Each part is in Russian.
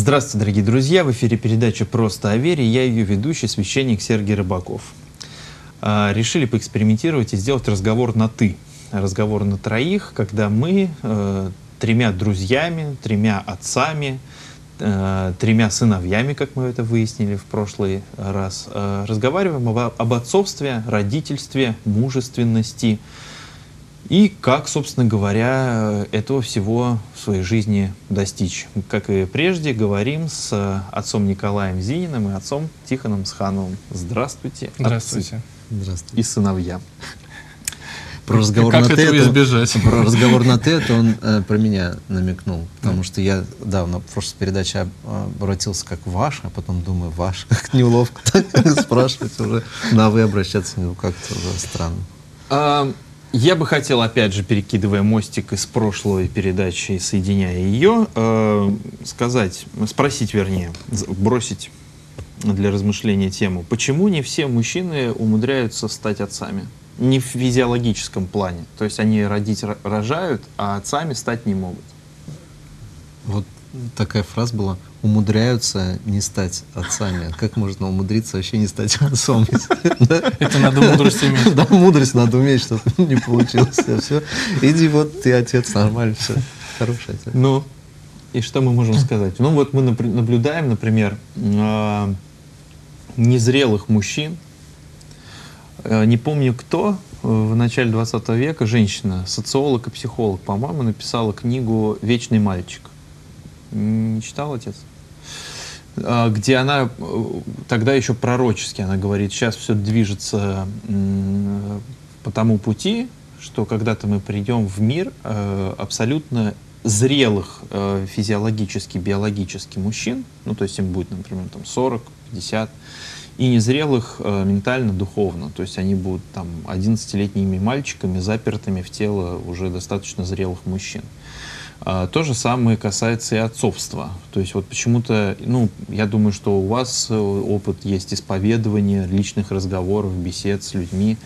Здравствуйте, дорогие друзья! В эфире передача «Просто о вере». Я ее ведущий, священник Сергей Рыбаков. А, решили поэкспериментировать и сделать разговор на «ты». Разговор на троих, когда мы э, тремя друзьями, тремя отцами, э, тремя сыновьями, как мы это выяснили в прошлый раз, э, разговариваем об, об отцовстве, родительстве, мужественности, и как, собственно говоря, этого всего в своей жизни достичь. Как и прежде, говорим с отцом Николаем Зининым и отцом Тихоном Схановым. Здравствуйте, Здравствуйте. отцы Здравствуйте. и сыновья. Про разговор как на это- избежать? Про разговор на это он э, про меня намекнул. Потому что я, да, на прошлой передаче об- обратился как «ваш», а потом думаю «ваш». Как неловко так спрашивать уже. На «вы» обращаться ну, как-то уже странно. Я бы хотел, опять же, перекидывая мостик из прошлой передачи и соединяя ее, э, сказать, спросить, вернее, бросить для размышления тему. Почему не все мужчины умудряются стать отцами? Не в физиологическом плане. То есть они родить ро- рожают, а отцами стать не могут. Вот такая фраза была «умудряются не стать отцами». Как можно умудриться вообще не стать отцом? Это надо мудрость иметь. Да, мудрость надо уметь, чтобы не получилось. Все. Иди, вот ты отец, нормально, все. Хороший отец. Ну, и что мы можем сказать? Ну, вот мы наблюдаем, например, а, незрелых мужчин. Э, Не помню кто, в начале 20 века женщина, социолог и психолог, по-моему, написала книгу «Вечный мальчик». Не читал, отец? А, где она э, тогда еще пророчески, она говорит, сейчас все движется по тому пути, что когда-то мы придем в мир э, абсолютно зрелых э, физиологически, биологически мужчин, ну то есть им будет, например, там 40, 50, и незрелых э, ментально, духовно, то есть они будут там 11-летними мальчиками, запертыми в тело уже достаточно зрелых мужчин. А, То же самое касается и отцовства. То есть вот почему-то, ну, я думаю, что у вас э, опыт есть исповедования, личных разговоров, бесед с людьми,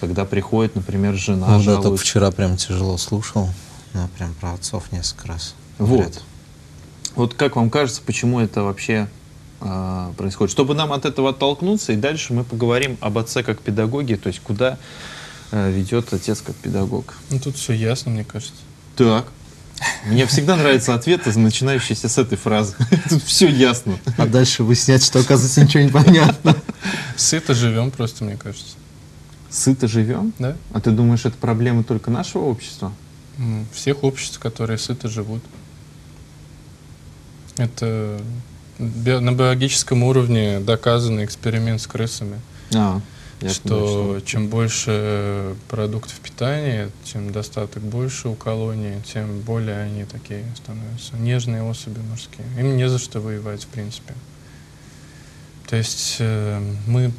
когда приходит, например, жена Ну да, только вчера прям тяжело слушал. Ну, прям про отцов несколько раз. Вот. Говорят. Вот как вам кажется, почему это вообще а, происходит? Чтобы нам от этого оттолкнуться, и дальше мы поговорим об отце как педагоге, то есть куда э, ведет отец как педагог. Ну тут все ясно, мне кажется. Так. Мне всегда нравятся ответы, начинающиеся с этой фразы. Тут все ясно. А дальше выяснять, что оказывается ничего не понятно. Сыто живем просто, мне кажется. Сыто живем? Да? А ты думаешь, это проблема только нашего общества? Всех обществ, которые сыто живут. Это на биологическом уровне доказанный эксперимент с крысами, А, я что понимаю, чем больше продуктов питания, тем достаток больше у колонии, тем более они такие становятся нежные особи морские. Им не за что воевать, в принципе. То есть э, мы,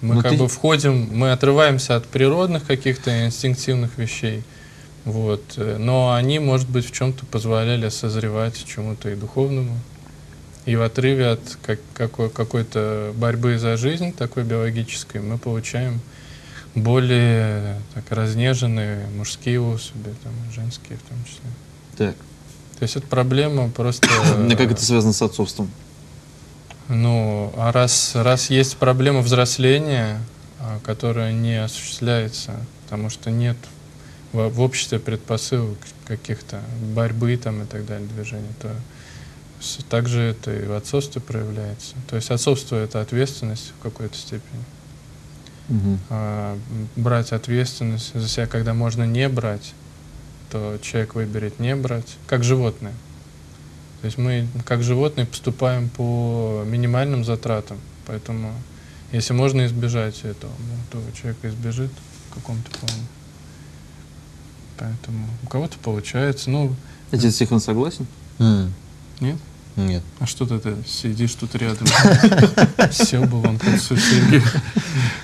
мы Но как ты- бы входим, мы отрываемся от природных каких-то инстинктивных вещей, вот, э, но они, может быть, в чем-то позволяли созревать чему-то и духовному. И в отрыве от как- какой- какой-то борьбы за жизнь, такой биологической, мы получаем более так, разнеженные мужские особи, там, женские в том числе. Так. То есть это проблема просто... А как это связано с отцовством? Ну, а раз, раз есть проблема взросления, а, которая не осуществляется, потому что нет в, в обществе предпосылок каких-то борьбы там и так далее, движения, то также это и в отцовстве проявляется. То есть отцовство — это ответственность в какой-то степени. Мгм. А, брать ответственность за себя, когда можно не брать, то человек выберет не брать, как животное. То есть мы, как животные, поступаем по минимальным затратам. Поэтому, если можно избежать этого, ну, то человек избежит в каком-то плане. Поэтому у кого-то получается. Ну, Отец Тихон согласен? М, нет? Нет. А что ты это сидишь тут рядом? Все бы вон Сергей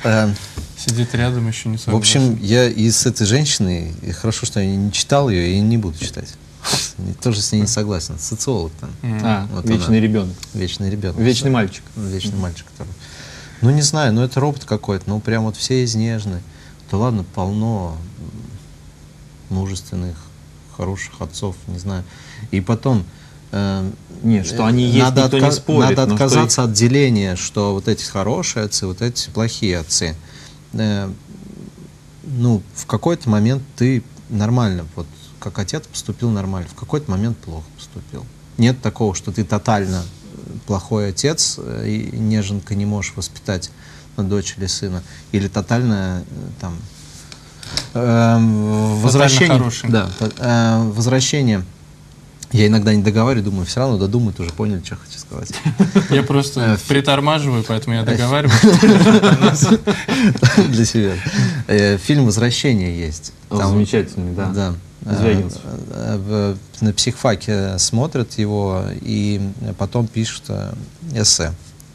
Э, Сидит рядом, еще не В согласен. общем, я и с этой женщиной, и хорошо, что я не читал ее и не буду читать. Тоже с ней не согласен. Социолог там. А, Вот вечный она. ребенок. вечный ребенок. Вечный мальчик. Вечный мальчик. Который... Ну, не знаю, ну это робот какой-то, ну прям вот все изнежны. Да ладно, полно мужественных, хороших отцов, не знаю. И потом, Нет, что они есть, надо, никто не спорит. надо отказаться от деления, что вот эти хорошие отцы, вот эти плохие отцы. Э, ну, в какой-то момент ты нормально, вот как отец поступил нормально, в какой-то момент плохо поступил. Нет такого, что ты тотально плохой отец, э, и неженка не можешь воспитать на дочь или сына, или тотально э, там эм, возвращение, да, э, возвращение. Я иногда не договариваю, думаю, все равно додумают, уже поняли, что хочу сказать. Я просто Э, притормаживаю, поэтому я договариваюсь. Для себя. Э, Фильм «Возвращение» есть. Замечательный, да. Да. Звягинцев. Э, На психфаке смотрят его и потом пишут эссе.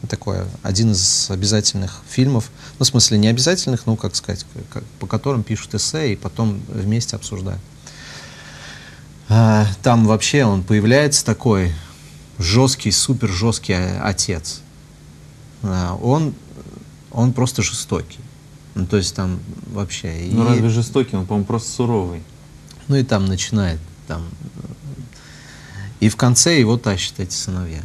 Такое, один из обязательных фильмов, ну, в смысле, не обязательных, ну, как сказать, по которым пишут эссе и потом вместе обсуждают. А, Там вообще он появляется такой жесткий, супер жесткий о- отец. А, Он, он просто жестокий. Ну, то есть там вообще... Ну и- разве жестокий? Он, по-моему, просто суровый. ну и там начинает там. И в конце его тащат эти сыновья.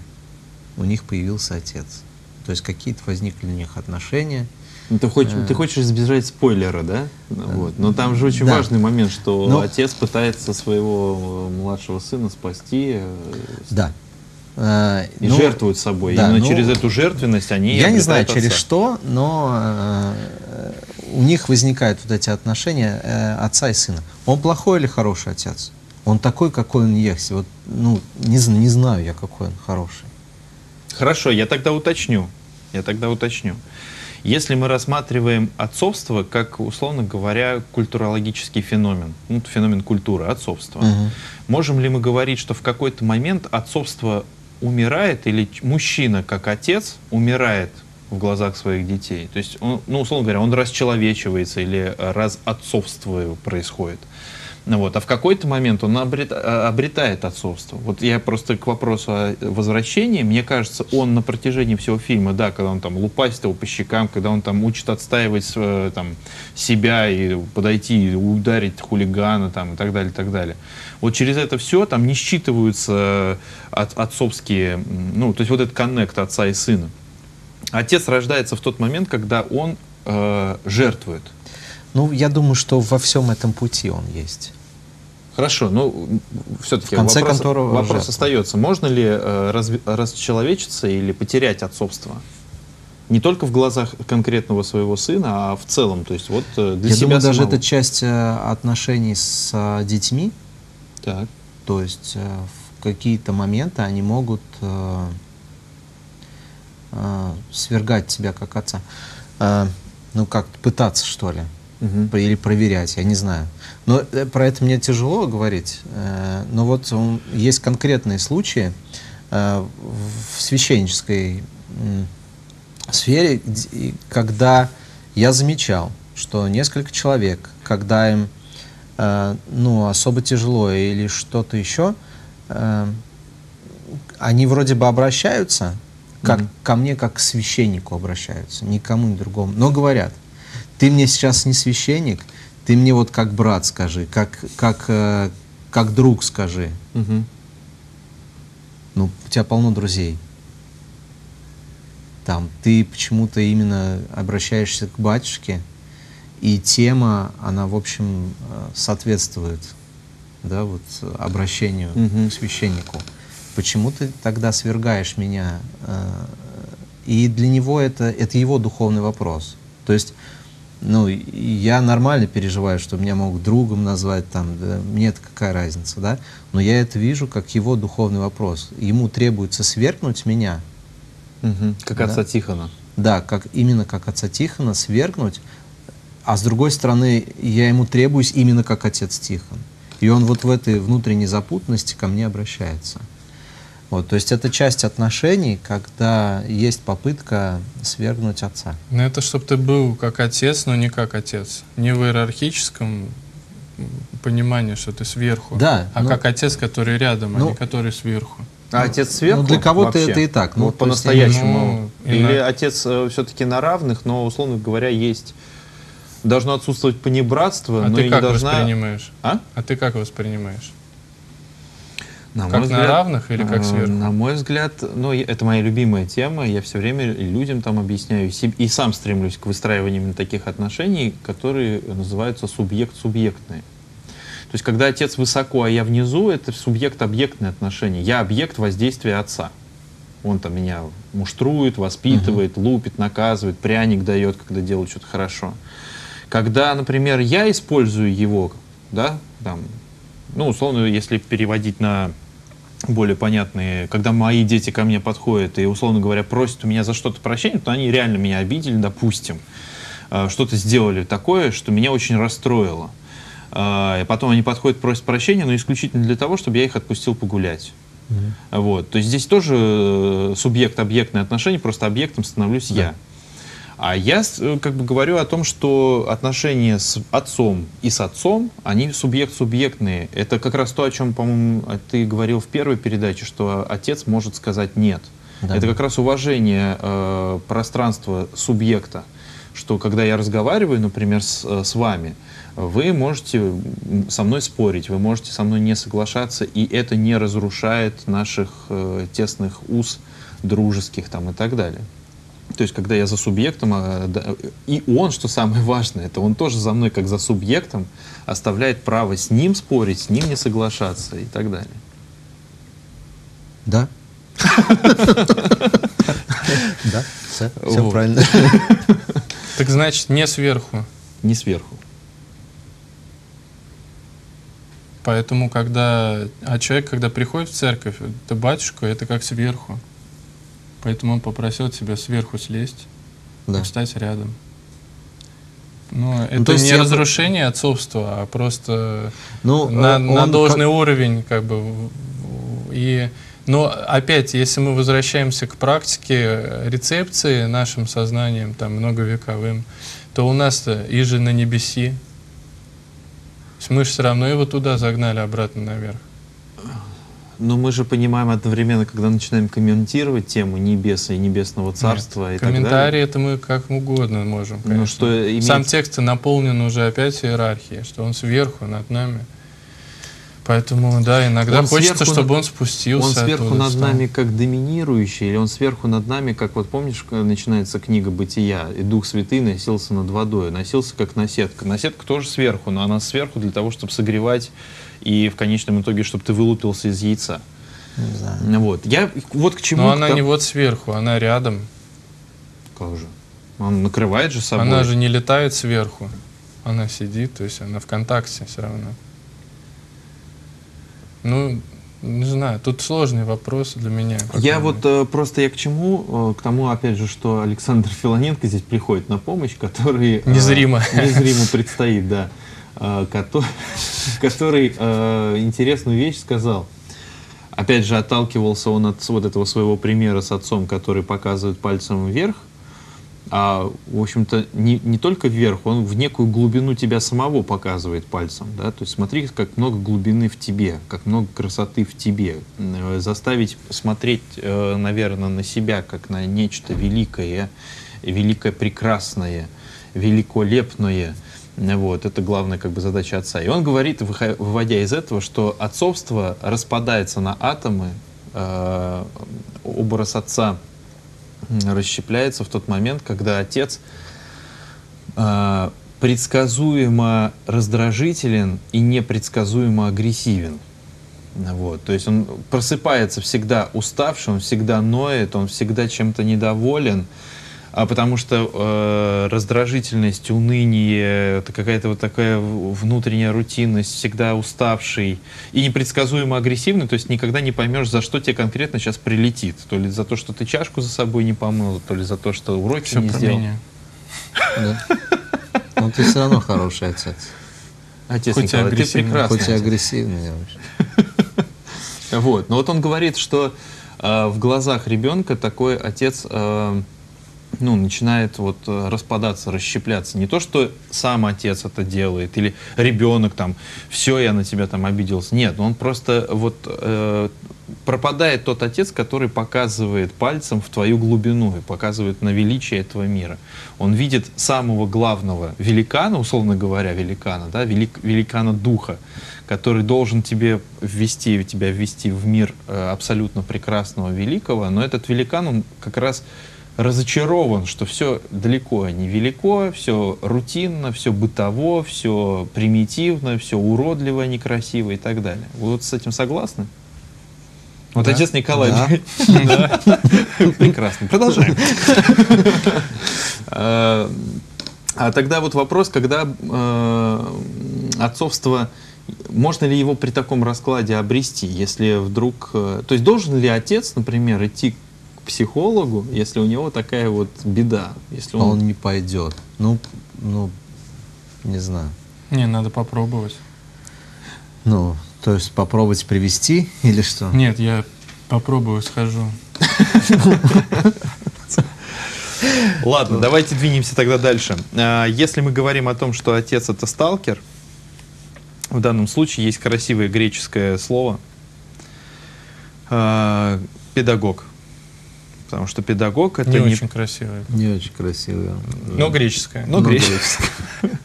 У них появился отец. То есть какие-то возникли у них отношения. Ну, ты, хочешь, Э. ты хочешь избежать спойлера, да? Вот. Но там же очень Да. важный момент, что Ну- отец пытается своего э, младшего сына спасти э, Да. И ну, жертвует собой. да, Именно ну, через эту жертвенность они Я не знаю, обретают через отца. что, но э, у них возникают вот эти отношения э, отца и сына. Он плохой или хороший отец? Он такой, какой он есть. Вот, ну, не, не знаю я, какой он хороший. Хорошо, я тогда уточню. Я тогда уточню. Если мы рассматриваем отцовство как, условно говоря, культурологический феномен, ну, феномен культуры, отцовства, Мгм. можем ли мы говорить, что в какой-то момент отцовство умирает или мужчина как отец умирает в глазах своих детей? То есть, он, ну, условно говоря, он расчеловечивается или э, разотцовство происходит. Ну Вот. А в какой-то момент он а, обретает отцовство. Вот я просто к вопросу о возвращении, мне кажется, он на протяжении всего фильма, да, когда он там лупасит его по щекам, когда он там учит отстаивать э, там, себя и подойти и ударить хулигана там, и так далее, и так далее. Вот через это все там не считываются от- отцовские, ну, то есть вот этот коннект отца и сына. Отец рождается в тот момент, когда он э, жертвует. Ну, я думаю, что во всем этом пути он есть. Хорошо, ну все-таки вопрос, которого вопрос жертва. остается. Можно ли э, разви- расчеловечиться или потерять отцовство? Не только в глазах конкретного своего сына, а в целом. То есть вот э, для я себя думаю, даже это часть э, отношений с э, детьми. Так. То есть э, в какие-то моменты они могут э, э, свергать тебя как отца. Э, ну, как пытаться, что ли. Мгм. Или проверять, я не знаю. Но э, про это мне тяжело говорить. э, Но вот есть конкретные случаи э, в священнической сфере, когда я замечал, что несколько человек, когда им ну, особо тяжело или что-то еще, они вроде бы обращаются, как, Мгм. ко мне как к священнику обращаются, никому ни другому, но говорят, ты мне сейчас не священник, ты мне вот как брат скажи, как, как, э, как друг скажи. Мгм. Ну, у тебя полно друзей. Там, ты почему-то именно обращаешься к батюшке, и тема, она, в общем, э, соответствует, да, вот обращению Мгм. к священнику. Почему ты тогда свергаешь меня? Э, И для него это, это его духовный вопрос. То есть, ну, я нормально переживаю, что меня могут другом назвать, там, да, мне это какая разница, да? Но я это вижу как его духовный вопрос. Ему требуется свергнуть меня, Мгм. Как Да. отца Тихона. да, как, именно как отца Тихона, свергнуть, а с другой стороны, я ему требуюсь именно как отец Тихон. И он вот в этой внутренней запутанности ко мне обращается. Вот, то есть это часть отношений, когда есть попытка свергнуть отца. Ну, это чтобы ты был как отец, но не как отец. Не в иерархическом понимании, что ты сверху, Да, а ну- как отец, который рядом, а Ну- не который сверху. А отец сверху? ну, для кого-то это и так, ну, вот есть по-настоящему. Ну, Или на- отец все-таки на равных, но, условно говоря, есть... Должно отсутствовать понебратство, А но ты и не как должна... воспринимаешь? А? А ты как воспринимаешь? На как мой на взгляд, равных или как э, сверху? На мой взгляд, ну, это моя любимая тема. Я все время людям там объясняю и сам стремлюсь к выстраиванию именно таких отношений, которые называются субъект-субъектные. То есть, когда отец высоко, а я внизу, это субъект-объектные отношения. Я объект воздействия отца. Он там меня муштрует, воспитывает, лупит, наказывает, пряник дает, когда делаю что-то хорошо. Когда, например, я использую его, да, там, ну, условно, если переводить на более понятные, когда мои дети ко мне подходят и, условно говоря, просят у меня за что-то прощения, то они реально меня обидели, допустим, э, что-то сделали такое, что меня очень расстроило. А, И потом они подходят, просят прощения, но исключительно для того, чтобы я их отпустил погулять. Вот. То есть здесь тоже э, субъект-объектные отношения, просто объектом становлюсь я. А я э, как бы говорю о том, что отношения с отцом и с отцом, они субъект-субъектные. Это как раз то, о чем, по-моему, а, ты говорил в первой передаче, что отец может сказать нет. Да. Это как раз уважение э, пространства субъекта, что когда я разговариваю, например, с, э, с вами, вы можете со мной спорить, вы можете со мной не соглашаться, и это не разрушает наших э, тесных уз дружеских там и так далее. То есть, когда я за субъектом, а, и он, что самое важное, это он тоже за мной, как за субъектом, оставляет право с ним спорить, с ним не соглашаться и так далее. Да? Да, все, правильно. Так значит, не сверху. Не сверху. Поэтому, когда... А человек, когда приходит в церковь, это батюшка, это как сверху. Поэтому он попросил тебя сверху слезть, Да. встать рядом. Но это то есть не я разрушение отцовства, а просто Ну, на, э, на он должный как- уровень, как бы. И, но опять, если мы возвращаемся к практике э, рецепции нашим сознанием, там, многовековым, то у нас-то и же на небеси. То есть мы же все равно его туда загнали обратно наверх. Но мы же понимаем одновременно, когда начинаем комментировать тему небеса и небесного царства и так далее. Комментарии это мы как угодно можем. Ну, конечно. что имеет- Сам текст наполнен уже опять иерархией, что он сверху над нами. Поэтому, да, иногда Он хочется, сверху чтобы он спустился. Он сверху оттуда, над стал. нами как доминирующий, или он сверху над нами, как вот помнишь, когда начинается книга Бытия, и Дух Святый носился над водой, носился как наседка. Наседка тоже сверху, но она сверху для того, чтобы согревать, и в конечном итоге, чтобы ты вылупился из яйца. Не знаю. Вот. Я вот к чему... Но она тому- не вот сверху, она рядом. Как же? Он накрывает же собой. Она же не летает сверху. Она сидит, то есть она в контакте все равно. Ну, не знаю, тут сложный вопрос для меня. Я вот э, просто я к чему? Э, к тому, опять же, что Александр Филоненко здесь приходит на помощь, который... э, Незримо. Незримо предстоит, да. Э, кото- Который э, интересную вещь сказал. Опять же, отталкивался он от вот этого своего примера с отцом, который показывает пальцем вверх, а, в общем-то, не, не только вверх, он в некую глубину тебя самого показывает пальцем, да, то есть смотри, как много глубины в тебе, как много красоты в тебе, Э, заставить смотреть, э, наверное, на себя, как на нечто великое, великое прекрасное, великолепное, вот, это главная как бы задача отца. И он говорит, выводя из этого, что отцовство распадается на атомы, э, образ отца расщепляется в тот момент, когда отец э, предсказуемо раздражителен и непредсказуемо агрессивен. Вот. То есть он просыпается всегда уставший, он всегда ноет, он всегда чем-то недоволен, а потому что э, раздражительность, уныние, это какая-то вот такая внутренняя рутинность, всегда уставший и непредсказуемо агрессивный, то есть никогда не поймешь, за что тебе конкретно сейчас прилетит. То ли за то, что ты чашку за собой не помыл, то ли за то, что уроки Все не сделал. меня. Да. Но ты все равно хороший отец. Отец Хоть и Николай, ты агрессивный. прекрасный. Хоть и агрессивный. вообще. Вот. Но вот он говорит, что э, в глазах ребенка такой отец э, ну, начинает вот э, распадаться, расщепляться. Не то, что сам отец это делает, или ребенок там, все, я на тебя там обиделся. Нет, он просто вот э, пропадает тот отец, который показывает пальцем в твою глубину и показывает на величие этого мира. Он видит самого главного великана, условно говоря, великана, да, велик, великана духа, который должен тебе ввести, тебя ввести в мир э, абсолютно прекрасного, великого, но этот великан, он как раз разочарован, что все далеко не велико, все рутинно, все бытово, все примитивно, все уродливо, некрасиво и так далее. Вы вот с этим согласны? Вот Да. отец Николай. Да. Прекрасно. Продолжаем. Э, А тогда вот вопрос, когда э, отцовство, можно ли его при таком раскладе обрести, если вдруг... э, То есть должен ли отец, например, идти психологу, если у него такая вот беда? Если Он, он... не пойдет. Ну, ну, не знаю. Не, надо попробовать. Ну, то есть попробовать привести или что? Нет, я попробую, схожу. Ладно, давайте двинемся тогда дальше. А, Если мы говорим о том, что отец это сталкер, в данном случае есть красивое греческое слово а, педагог. Потому что педагог это Не не, очень красивое. Не очень красиво. Но греческое. Ну, Ну, греческое.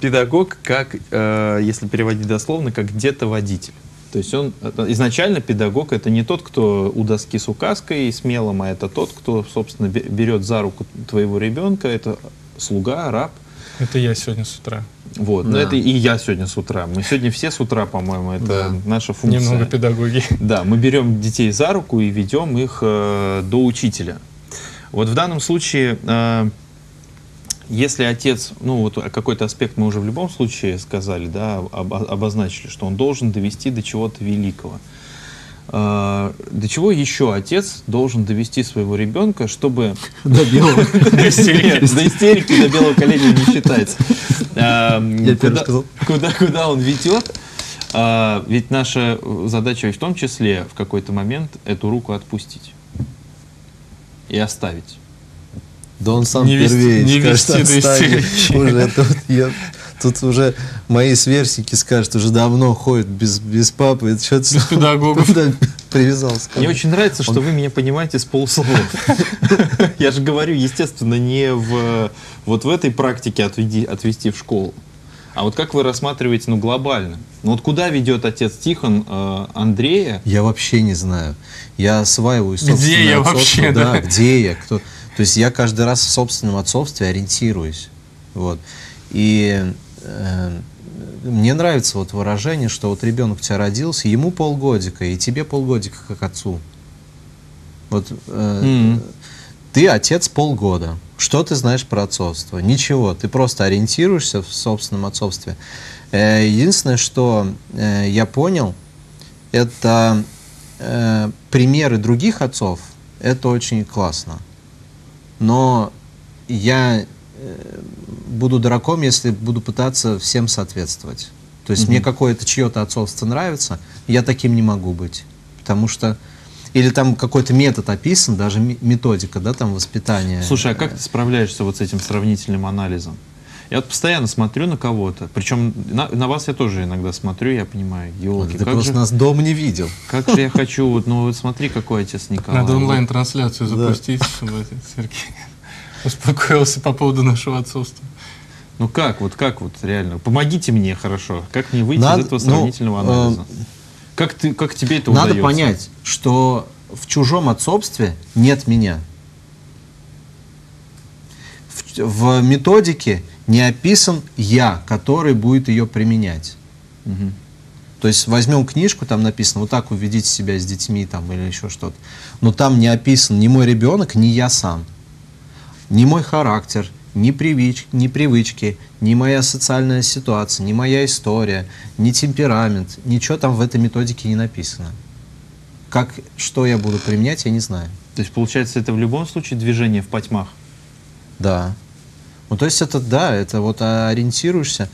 Педагог, как, э, если переводить дословно, как где-то водитель. То есть он изначально педагог это не тот, кто у доски с указкой смелым, а это тот, кто, собственно, бе- берет за руку твоего ребенка, это слуга, раб. Это я сегодня с утра. Вот. Но Да. это и я сегодня с утра. Мы сегодня все с утра, по-моему, это Да. наша функция. Немного педагогии. Да, мы берем детей за руку и ведем их э, до учителя. Вот в данном случае, э, если отец, ну вот какой-то аспект мы уже в любом случае сказали, да, об- обозначили, что он должен довести до чего-то великого. Э, до чего еще отец должен довести своего ребенка, чтобы До белого. до истерики, до истерики, до белого коленя не считается. Эм, Я первый куда- сказал. Куда, он ведет? А, Ведь наша задача в том числе в какой-то момент эту руку отпустить и оставить. Да он сам Не вести- первее не скажет, вести истерики. Уже тут, я- тут уже мои сверстники скажут, уже давно ходят без, без папы. Это что Без педагогов. Привязался? Мне очень нравится, что вы меня понимаете с полуслова. Я же говорю, естественно, не в вот в этой практике отведи- отвести в школу. А вот как вы рассматриваете, ну, глобально? Ну, вот куда ведет отец Тихон э, Андрея? Я вообще не знаю. Я осваиваю Где собственное я отцовство. вообще, да? да? где я, кто. То есть я каждый раз в собственном отцовстве ориентируюсь. Вот. И мне нравится вот выражение, что вот ребенок у тебя родился, ему полгодика, и тебе полгодика как отцу. Вот э, Мгм. ты отец полгода. Что ты знаешь про отцовство? Ничего. Ты просто ориентируешься в собственном отцовстве. Э, Единственное, что э, я понял, это э, примеры других отцов. Это очень классно. Но я э, буду дураком, если буду пытаться всем соответствовать. То есть мне какое-то чье-то отцовство нравится, я таким не могу быть. Потому что или там какой-то метод описан, даже ме- методика, да, там воспитания. Слушай, а как ты справляешься вот с этим сравнительным анализом? Я вот постоянно смотрю на кого-то, причем на, на вас я тоже иногда смотрю, я понимаю, елки, Ты как, просто же, нас дома не видел. как же я хочу, вот, ну вот смотри, какой отец Николай. Надо онлайн-трансляцию запустить, чтобы Сергей успокоился по поводу нашего отцовства. Ну как, вот как вот реально? Помогите мне хорошо, как мне выйти Надо- из этого ну, сравнительного э, анализа? Как, ты, как тебе это Надо удается? понять, что в чужом отцовстве нет меня. В, в методике не описан я, который будет ее применять. Мгм. То есть возьмем книжку, там написано, вот так вы ведите себя с детьми там, или еще что-то. Но там не описан ни мой ребенок, ни я сам. Ни мой характер, ни, привыч, ни привычки, ни моя социальная ситуация, ни моя история, ни темперамент. Ничего там в этой методике не написано. Как, что я буду применять, я не знаю. То есть, получается, это в любом случае движение в потьмах? Да. Ну, то есть это, да, это вот ориентируешься.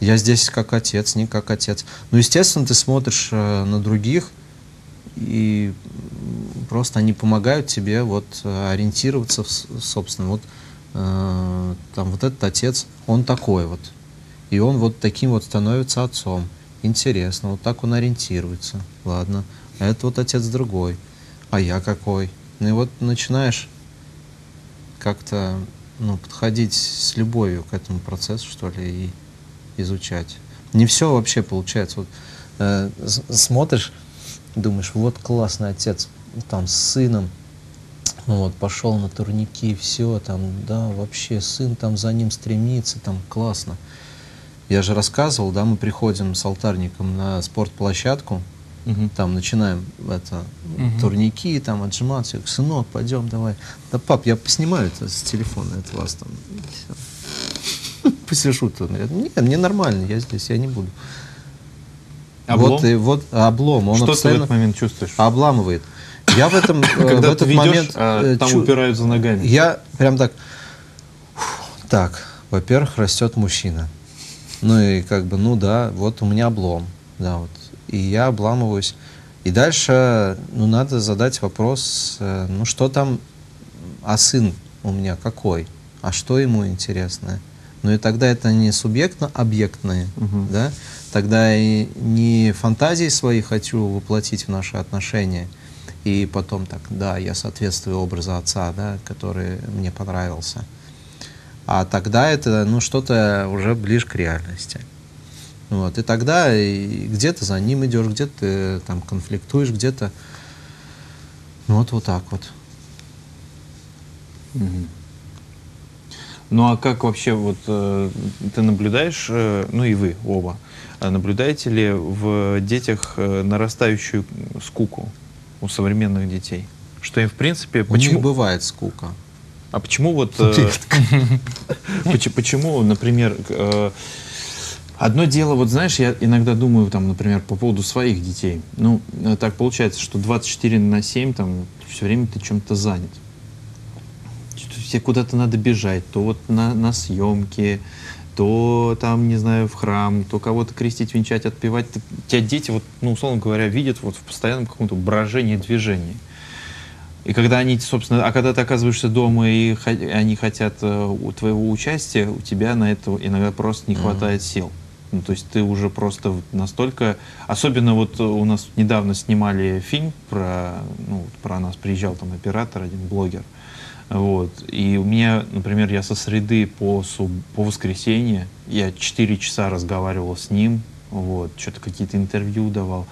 Я здесь как отец, не как отец. Ну, естественно, ты смотришь э, на других и просто они помогают тебе вот э, ориентироваться, в, собственно, вот там вот этот отец, он такой вот, и он вот таким вот становится отцом. Интересно, вот так он ориентируется, ладно. А это вот отец другой, а я какой? Ну и вот начинаешь как-то ну, подходить с любовью к этому процессу, что ли, и изучать. Не все вообще получается. Вот, э, смотришь, думаешь, вот классный отец, там, с сыном, вот, пошел на турники, все, там, да, вообще, сын там за ним стремится, там, классно. Я же рассказывал, да, мы приходим с алтарником на спортплощадку, Мгм. там начинаем это Мгм. турники, там отжиматься. Я говорю, сынок, пойдем, давай. Да, пап, я поснимаю это с телефона, это вас там. всё». Посижу тут. Он говорит, Нет, мне нормально, я здесь, я не буду. Облом? Вот и вот облом. Он Что ты в этот момент чувствуешь? обламывает. Я в этом э, в Когда ты этот ведешь, момент а э, там чу- упираются ногами. я прям так. «Фух, Так, во-первых, растет мужчина. Ну и как бы, ну да, вот у меня облом. Да, вот. И я обламываюсь. И дальше, ну, надо задать вопрос, э, ну, что там, а сын у меня какой? А что ему интересно? Ну и тогда это не субъектно-объектные, Мгм. да? Тогда и не фантазии свои хочу воплотить в наши отношения, и потом так, да, я соответствую образу отца, да, который мне понравился. А тогда это, ну, что-то уже ближе к реальности. Вот, и тогда где-то за ним идешь, где-то ты там конфликтуешь, где-то, ну, вот, вот так вот. Ну а как вообще вот э, ты наблюдаешь, э, ну и вы оба, э, наблюдаете ли в детях э, нарастающую скуку у современных детей? Что им в принципе У почему? них бывает скука. А почему вот э, поч- почему, например, э, одно дело, вот знаешь, я иногда думаю, там, например, по поводу своих детей. Ну, э, так получается, что 24 на 7, там, все время ты чем-то занят. Тебе куда-то надо бежать, то вот на, на съемки, то там, не знаю, в храм, то кого-то крестить, венчать, отпевать. Ты- тебя дети, вот, ну, условно говоря, видят вот в постоянном каком-то брожении, движении. И когда они, собственно, а когда ты оказываешься дома и они хотят э, у твоего участия, у тебя на это иногда просто не хватает сил. Ну, то есть ты уже просто настолько... Особенно вот э, у нас недавно снимали фильм про... Ну, про нас приезжал там оператор, один блогер. Вот. И у меня, например, я со среды по, суб- по воскресенье, я 4 часа разговаривал с ним, вот, что-то какие-то интервью давал.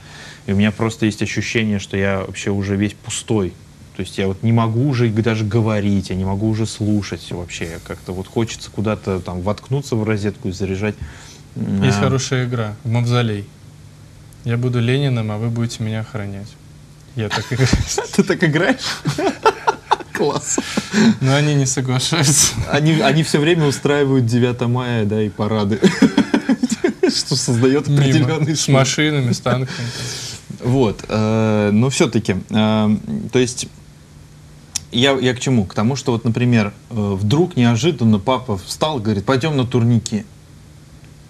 И у меня просто есть ощущение, что я вообще уже весь пустой. То есть я вот не могу уже даже говорить, я не могу уже слушать вообще. Как-то вот хочется куда-то там воткнуться в розетку и заряжать. Есть а, хорошая игра в Мавзолей. Я буду Лениным, а вы будете меня охранять. Я так играю. Ты так играешь? Класс. Но они не соглашаются. Они, они все время устраивают 9 мая, да, и парады. Что создает определенный С машинами, с танками. Вот, э, но все-таки, то есть, я, я к чему? К тому, что вот, например, э, вдруг неожиданно папа встал и говорит, пойдем на турники.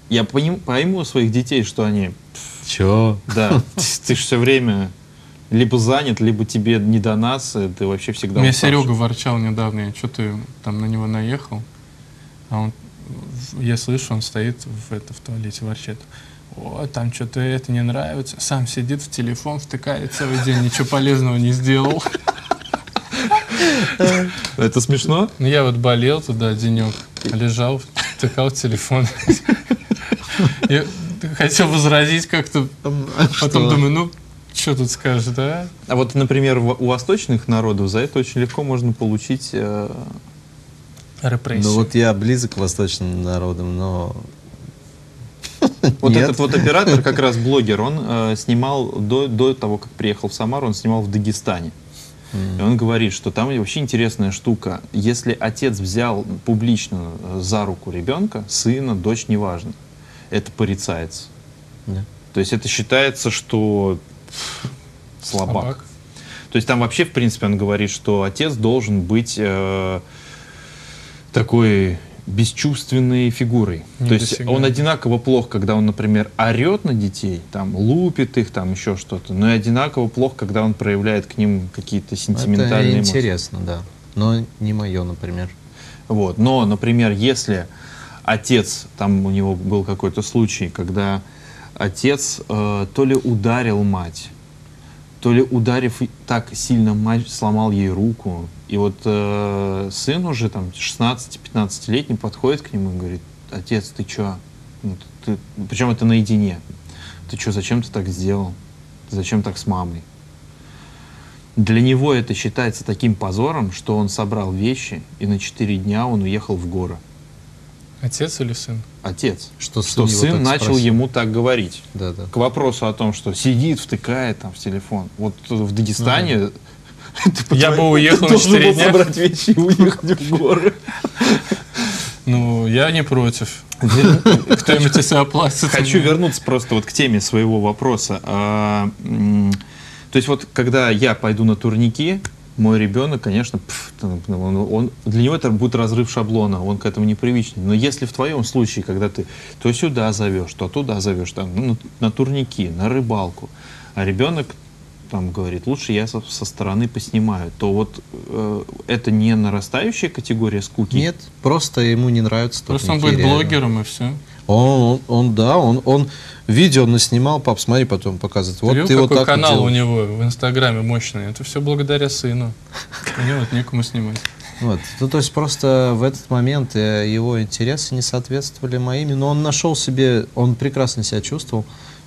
Я поним- пойму своих детей, что они, Чё? да, ты же все время либо занят, либо тебе не до нас, и ты вообще всегда меня уставший. Серега ворчал недавно, я что-то там на него наехал, а он, я слышу, он стоит в, это, в туалете, ворчит. О, там что-то это не нравится. Сам сидит в телефон, втыкает целый день, ничего полезного не сделал. Это смешно? Ну, я вот болел туда денек, лежал, втыкал телефон. Я хотел возразить как-то, потом думаю, ну, что тут скажешь, да? А вот, например, у восточных народов за это очень легко можно получить э, Репрессии. Ну вот я близок к восточным народам, но... Вот Нет. этот вот оператор, как раз блогер, он э, снимал до, до того, как приехал в Самару, он снимал в Дагестане. И он говорит, что там вообще интересная штука. Если отец взял публично э, за руку ребенка, сына, дочь, неважно, это порицается. Да. То есть это считается, что слабак. Слабак. То есть там вообще, в принципе, он говорит, что отец должен быть э, такой бесчувственной фигурой. То есть он одинаково плох, когда он, например, орет на детей, там, лупит их, там, еще что-то, но и одинаково плох, когда он проявляет к ним какие-то сентиментальные Это эмоции. интересно, да. Но не мое, например. Вот. Но, например, если отец, там у него был какой-то случай, когда отец э, то ли ударил мать, то ли ударив так сильно мать, сломал ей руку. И вот э, сын уже там 16-15-летний подходит к нему и говорит, отец, ты чё? Ну, ты, причем это наедине. Ты что, зачем ты так сделал? Зачем так с мамой? Для него это считается таким позором, что он собрал вещи, и на 4 дня он уехал в горы. Отец или сын? Отец. Что Что сын его сын начал спросил. ему так говорить. Да, да. К вопросу о том, что сидит, втыкает там в телефон. Вот в Дагестане... ты Я бы уехал на должен 4 был дня. собрать вещи и уехать в горы. Ну, я не против. Кто-нибудь если оплатит. Хочу вернуться просто вот к теме своего вопроса. А, то есть вот когда я пойду на турники, мой ребенок, конечно, пф, там, он, он- для него это будет разрыв шаблона, он к этому не привычный. Но если в твоем случае, когда ты то сюда зовешь, то туда зовешь, там, ну, на турники, на рыбалку, а ребенок там говорит, лучше я со, со стороны поснимаю, то вот э, это не нарастающая категория скуки? Нет, просто ему не нравится. Просто он турники, будет реально. блогером и все. Он, он, он, да, он, он видео наснимал, пап, смотри, потом показывает. Вот Вот ты вот какой так вот канал делал. у него в Инстаграме мощный. Это все благодаря сыну. У него вот некому снимать. Вот. Ну, то есть просто в этот момент э, его интересы не соответствовали моими, но он нашел себе, он прекрасно себя чувствовал,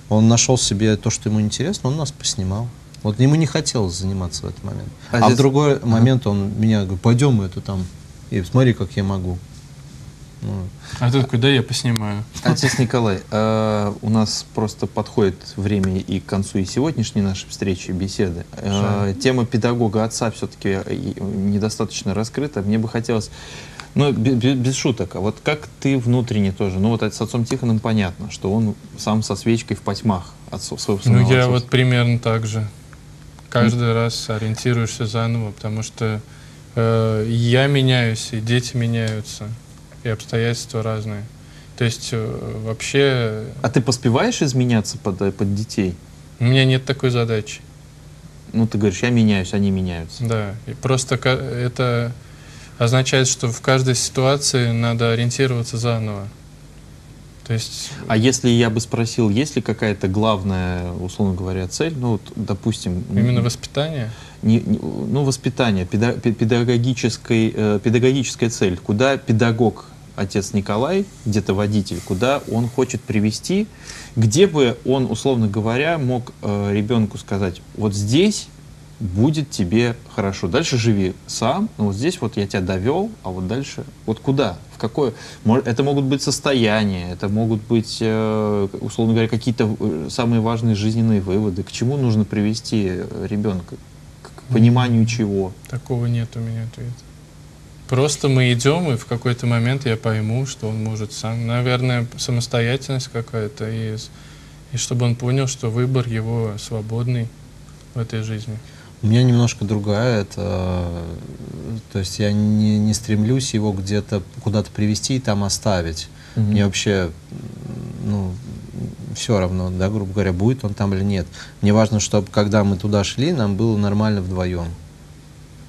он нашел себе то, что ему интересно, он нас поснимал. Вот ему не хотелось заниматься в этот момент. А А, здесь- в другой момент он меня говорит, пойдем это там, и смотри, как я могу. Ну, А ты такой, да, я поснимаю. Отец Николай, э, у нас просто подходит время и к концу и сегодняшней нашей встречи, беседы. Э, тема педагога отца все-таки недостаточно раскрыта. Мне бы хотелось, ну, бе- бе- без, шуток, а вот как ты внутренне тоже? Ну, вот с отцом Тихоном понятно, что он сам со свечкой в потьмах отцов, своего Ну, я отца. вот примерно так же. Каждый раз ориентируешься заново, потому что э, я меняюсь, и дети меняются, и обстоятельства разные. То есть э, вообще А ты поспеваешь изменяться под, э, под детей? у меня нет такой задачи. Ну, ты говоришь, я меняюсь, они меняются. Да, и просто это означает, что в каждой ситуации надо ориентироваться заново. То есть А если я бы спросил, есть ли какая-то главная, условно говоря, цель, ну, вот, допустим... именно воспитание. не- не- ну, воспитание, педа- пе- педагогической, э, педагогическая цель, куда педагог, отец Николай, где-то водитель, куда он хочет привести, где бы он, условно говоря, мог э, ребенку сказать, вот здесь будет тебе хорошо, дальше живи сам, но вот здесь вот я тебя довел, а вот дальше, вот куда, в какое, это могут быть состояния, это могут быть, э, условно говоря, какие-то э, самые важные жизненные выводы, к чему нужно привести э, ребенка, к пониманию чего. Такого нет у меня ответа. Просто мы идем, и в какой-то момент я пойму, что он может сам. Наверное, самостоятельность какая-то, и, и чтобы он понял, что выбор его свободный в этой жизни. У меня немножко другая, это, то есть я не, не стремлюсь его где-то куда-то привести и там оставить. Мгм. Мне вообще, ну, все равно, да, грубо говоря, будет он там или нет. Мне важно, чтобы когда мы туда шли, нам было нормально вдвоем.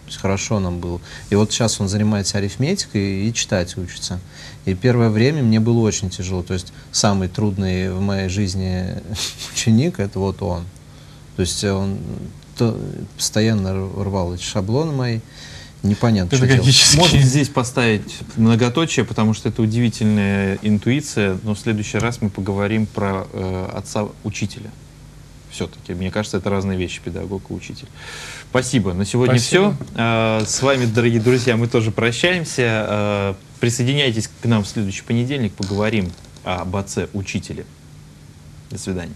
То есть хорошо нам было. И вот сейчас он занимается арифметикой и читать учится. И первое время мне было очень тяжело. То есть самый трудный в моей жизни ученик это вот он. То есть он то- постоянно рвал эти шаблоны мои. Непонятно, что делать. Можно здесь поставить многоточие, потому что это удивительная интуиция, но в следующий раз мы поговорим про э, отца-учителя. Все-таки, мне кажется, это разные вещи, педагог и учитель. Спасибо. На сегодня Спасибо. все. С вами, дорогие друзья, мы тоже прощаемся. Э, Присоединяйтесь к нам в следующий понедельник, поговорим об отце-учителе. До свидания.